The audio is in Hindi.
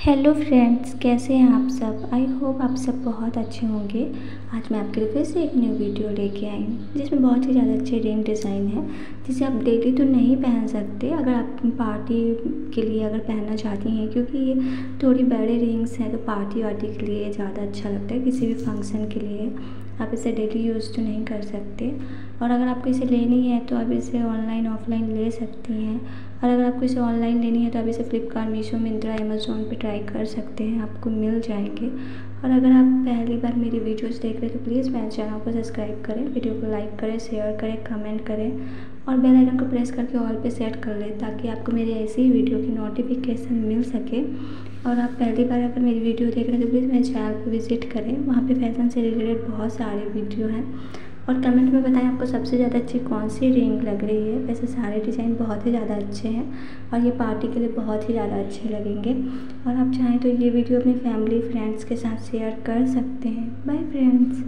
हेलो फ्रेंड्स कैसे हैं आप सब? आई होप आप सब बहुत अच्छे होंगे। आज मैं आपके लिए फिर से एक न्यू वीडियो लेके आई हूँ, जिसमें बहुत ही ज़्यादा अच्छे रिंग डिज़ाइन है। जिसे आप डेली तो नहीं पहन सकते, अगर आप पार्टी के लिए अगर पहनना चाहती हैं, क्योंकि ये थोड़ी बड़े रिंग्स हैं तो पार्टी वार्टी के लिए ज़्यादा अच्छा लगता है, किसी भी फ़ंक्शन के लिए। आप इसे डेली यूज़ तो नहीं कर सकते। और अगर आपको इसे लेनी है तो आप इसे ऑनलाइन, ऑफलाइन ले सकती हैं। और अगर आपको इसे ऑनलाइन लेनी है तो आप इसे फ्लिपकार्ट, मीशो, मिंत्रा, अमेज़ोन पे ट्राई कर सकते हैं, आपको मिल जाएँगे। और अगर आप पहली बार मेरी वीडियोस देख रहे हैं तो प्लीज़ मेरे चैनल को सब्सक्राइब करें, वीडियो को लाइक करें, शेयर करें, कमेंट करें और बेल आइकन को प्रेस करके ऑल पे सेट कर लें ताकि आपको मेरी ऐसी ही वीडियो की नोटिफिकेशन मिल सके। और आप पहली बार अगर मेरी वीडियो देख रहे हैं तो प्लीज़ मेरे चैनल को विज़िट करें। वहाँ पर फ़ैशन से रिलेटेड बहुत सारे वीडियो हैं। और कमेंट में बताएँ आपको सबसे ज़्यादा अच्छी कौन सी रिंग लग रही है। वैसे सारे डिज़ाइन बहुत ही ज़्यादा अच्छे हैं और ये पार्टी के लिए बहुत ही ज़्यादा अच्छे लगेंगे। और आप चाहें तो ये वीडियो अपनी फैमिली फ्रेंड्स के साथ शेयर कर सकते हैं। Bye friends